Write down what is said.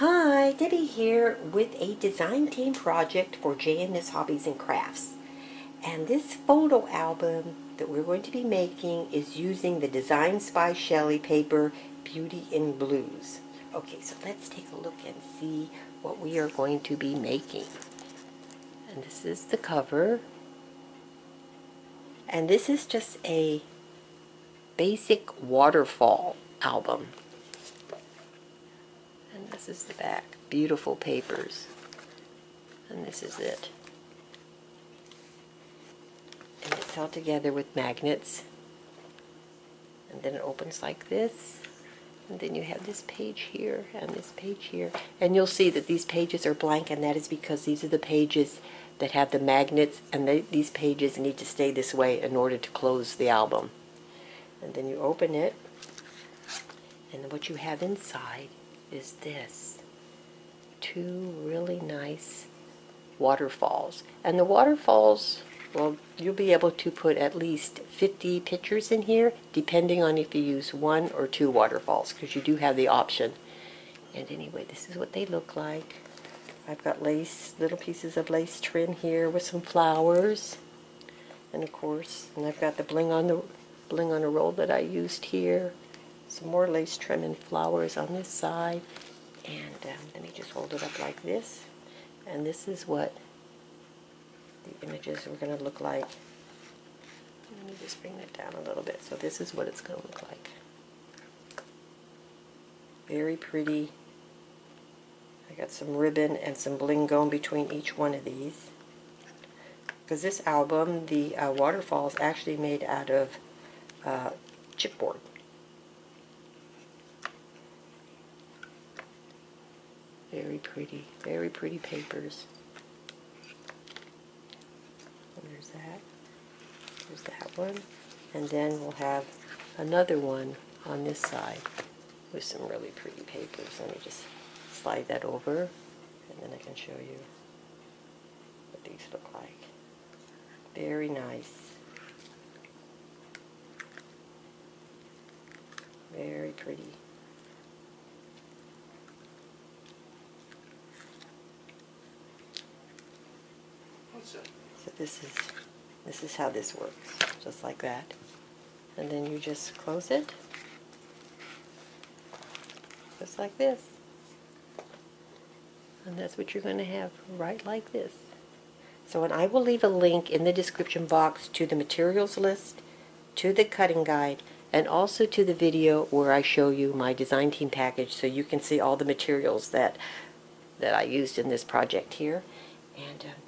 Hi, Debbie here with a design team project for J&S Hobbies and Crafts. And this photo album that we're going to be making is using the Designs by Shellie paper Beauty in Blues. Okay, so let's take a look and see what we are going to be making. And this is the cover. And this is just a basic waterfall album. This is the back. Beautiful papers. And this is it. And it's held together with magnets. And then it opens like this. And then you have this page here and this page here. And you'll see that these pages are blank and that is because these are the pages that have the magnets and they, these pages need to stay this way in order to close the album. And then you open it and what you have inside is this. Two really nice waterfalls. And the waterfalls, well, you'll be able to put at least 50 pictures in here, depending on if you use one or two waterfalls, because you do have the option. And anyway, this is what they look like. I've got lace, little pieces of lace trim here with some flowers. And of course, and I've got the bling on the bling on a roll that I used here some more lace trim and flowers on this side. And um, let me just hold it up like this. And this is what the images are going to look like. Let me just bring that down a little bit. So this is what it's going to look like. Very pretty. I got some ribbon and some bling going between each one of these. Because this album, the uh, waterfall, is actually made out of uh, chipboard. Very pretty, very pretty papers. There's that. There's that one. And then we'll have another one on this side with some really pretty papers. Let me just slide that over and then I can show you what these look like. Very nice. Very pretty. So this is this is how this works, just like that. And then you just close it, just like this. And that's what you're going to have right like this. So and I will leave a link in the description box to the materials list, to the cutting guide, and also to the video where I show you my design team package so you can see all the materials that that I used in this project here. And um,